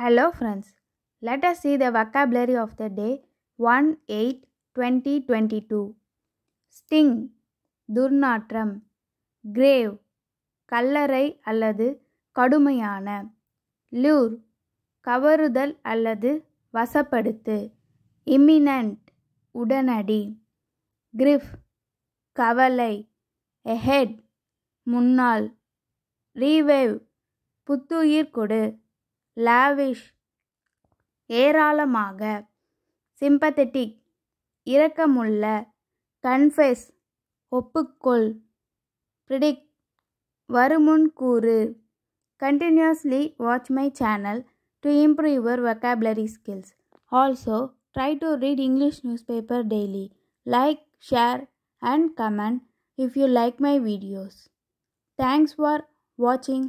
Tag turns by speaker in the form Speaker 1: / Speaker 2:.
Speaker 1: Hello, friends. Let us see the vocabulary of the day 1 8 2022. Sting துர்நாற்றம். Grave கல்லறை அல்லது கடுமையான. லூர் கவருதல் அல்லது வசப்படுத்து. இமினன்ட் உடனடி. கிரிஃப் கவலை. எஹெட் முன்னாள் ரீவேவ் புத்துயிர் கொடு. லாவிஷ் ஏராளமாக சிம்பத்தட்டிக் இரக்கமுள்ள கன்ஃபெஸ் ஒப்புக்கொள் ப்ரிடிக் வருமுன் கூறு continuously watch my channel to improve your vocabulary skills also try to read english newspaper daily like share and comment if you like my videos thanks for watching